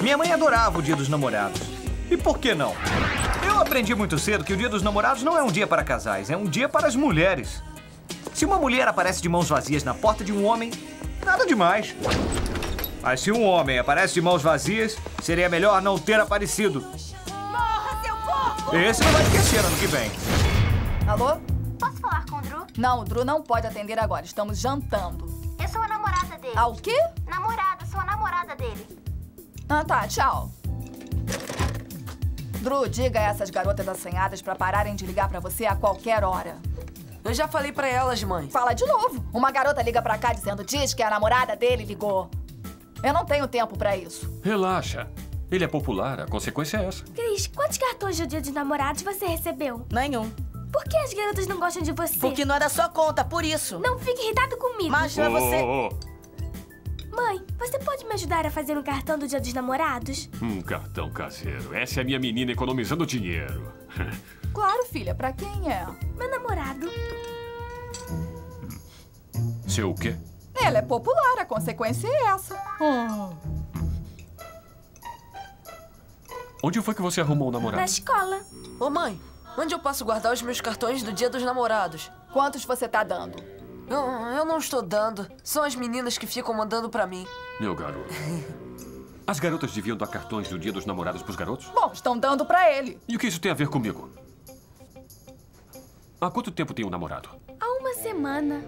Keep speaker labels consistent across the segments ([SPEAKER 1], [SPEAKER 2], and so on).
[SPEAKER 1] Minha mãe adorava o Dia dos Namorados. E por que não? Eu aprendi muito cedo que o Dia dos Namorados não é um dia para casais, é um dia para as mulheres. Se uma mulher aparece de mãos vazias na porta de um homem, nada demais. Mas se um homem aparece de mãos vazias, seria melhor não ter aparecido.
[SPEAKER 2] Morra, seu porco!
[SPEAKER 1] Esse não vai esquecer ano que vem.
[SPEAKER 3] Alô?
[SPEAKER 2] Posso falar com o Drew?
[SPEAKER 3] Não, o Drew não pode atender agora. Estamos jantando.
[SPEAKER 2] Eu sou a namorada dele.
[SPEAKER 3] Ah, o quê?
[SPEAKER 2] Namorada, sou a namorada dele.
[SPEAKER 3] Ah, tá. Tchau. Drew, diga a essas garotas assanhadas pra pararem de ligar pra você a qualquer hora.
[SPEAKER 4] Eu já falei pra elas, mãe.
[SPEAKER 3] Fala de novo. Uma garota liga pra cá dizendo diz que a namorada dele ligou. Eu não tenho tempo pra isso.
[SPEAKER 5] Relaxa. Ele é popular, a consequência é essa.
[SPEAKER 2] Cris, quantos cartões de dia de namorados você recebeu?
[SPEAKER 6] Nenhum.
[SPEAKER 2] Por que as garotas não gostam de você?
[SPEAKER 6] Porque não é da sua conta, por isso.
[SPEAKER 2] Não fique irritado comigo.
[SPEAKER 6] Imagina você...
[SPEAKER 5] Oh, oh, oh.
[SPEAKER 2] Mãe, você pode me ajudar a fazer um cartão do dia dos namorados?
[SPEAKER 5] Um cartão caseiro. Essa é a minha menina economizando dinheiro.
[SPEAKER 3] Claro, filha. Pra quem é?
[SPEAKER 2] Meu namorado.
[SPEAKER 5] Seu o quê?
[SPEAKER 3] Ela é popular. A consequência é essa. Oh.
[SPEAKER 5] Onde foi que você arrumou o namorado?
[SPEAKER 2] Na escola.
[SPEAKER 4] Ô, mãe, onde eu posso guardar os meus cartões do dia dos namorados?
[SPEAKER 3] Quantos você tá dando?
[SPEAKER 4] Eu, eu não estou dando. São as meninas que ficam mandando pra mim.
[SPEAKER 5] Meu garoto. As garotas deviam dar cartões do dia dos namorados pros garotos?
[SPEAKER 3] Bom, estão dando pra ele.
[SPEAKER 5] E o que isso tem a ver comigo? Há quanto tempo tem um namorado?
[SPEAKER 2] Há uma semana.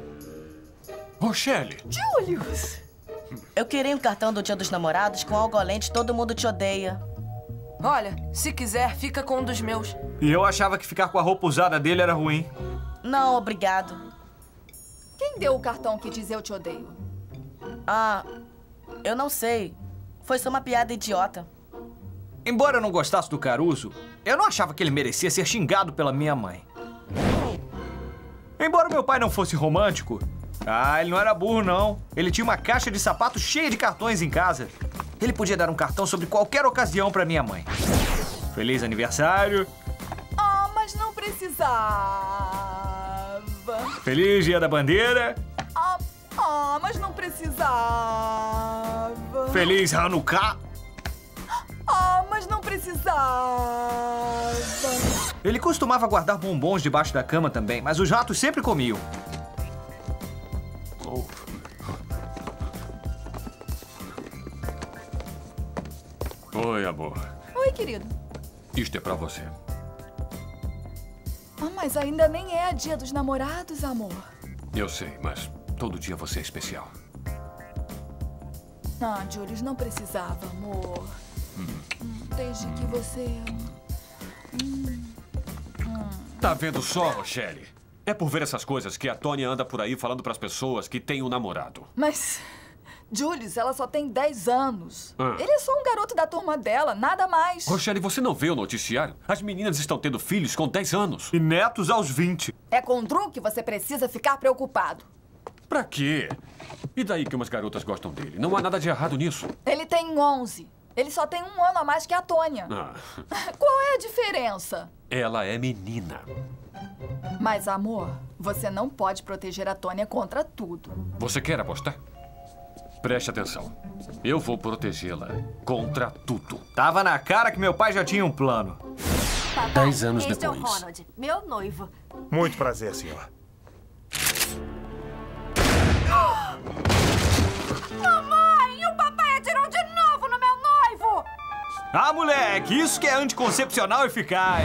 [SPEAKER 5] Rochelle!
[SPEAKER 3] Julius!
[SPEAKER 6] Eu queria um cartão do dia dos namorados com algolente Todo Mundo Te Odeia.
[SPEAKER 4] Olha, se quiser, fica com um dos meus.
[SPEAKER 1] E eu achava que ficar com a roupa usada dele era ruim.
[SPEAKER 6] Não, obrigado.
[SPEAKER 3] Quem deu o cartão que diz eu te odeio?
[SPEAKER 6] Ah, eu não sei. Foi só uma piada idiota.
[SPEAKER 1] Embora eu não gostasse do Caruso, eu não achava que ele merecia ser xingado pela minha mãe. Embora meu pai não fosse romântico, ah, ele não era burro, não. Ele tinha uma caixa de sapatos cheia de cartões em casa. Ele podia dar um cartão sobre qualquer ocasião pra minha mãe. Feliz aniversário.
[SPEAKER 3] Ah, mas não precisava.
[SPEAKER 1] Feliz Dia da Bandeira.
[SPEAKER 3] Ah, ah, mas não precisava.
[SPEAKER 1] Feliz Hanukkah.
[SPEAKER 3] Ah, mas não precisava.
[SPEAKER 1] Ele costumava guardar bombons debaixo da cama também, mas os ratos sempre comiam.
[SPEAKER 5] Oh. Oi, amor.
[SPEAKER 3] Oi, querido.
[SPEAKER 5] Isto é pra você.
[SPEAKER 3] Ah, mas ainda nem é dia dos namorados, amor.
[SPEAKER 5] Eu sei, mas todo dia você é especial.
[SPEAKER 3] Ah, Julius, não precisava, amor. Desde que você...
[SPEAKER 5] Tá vendo só, Rochelle? É por ver essas coisas que a Tônia anda por aí falando pras pessoas que tem um namorado.
[SPEAKER 3] Mas... Julius, ela só tem 10 anos.
[SPEAKER 5] Ah.
[SPEAKER 3] Ele é só um garoto da turma dela, nada mais.
[SPEAKER 5] Rochelle, você não vê o noticiário? As meninas estão tendo filhos com 10 anos.
[SPEAKER 1] E netos aos 20.
[SPEAKER 3] É com o Drew que você precisa ficar preocupado.
[SPEAKER 5] Pra quê? E daí que umas garotas gostam dele? Não há nada de errado nisso.
[SPEAKER 3] Ele tem 11. Ele só tem um ano a mais que a Tônia.
[SPEAKER 5] Ah,
[SPEAKER 3] Qual é a diferença?
[SPEAKER 5] ela é menina.
[SPEAKER 3] Mas, amor, você não pode proteger a Tônia contra tudo.
[SPEAKER 5] Você quer apostar? Preste atenção. Eu vou protegê-la contra tudo.
[SPEAKER 1] Tava na cara que meu pai já tinha um plano.
[SPEAKER 2] Papai,
[SPEAKER 5] Dez anos
[SPEAKER 2] este é o
[SPEAKER 5] depois.
[SPEAKER 2] Ronald, meu noivo.
[SPEAKER 7] Muito prazer, senhor.
[SPEAKER 2] Mamãe, o papai atirou de novo no meu noivo!
[SPEAKER 1] Ah, moleque, isso que é anticoncepcional eficaz.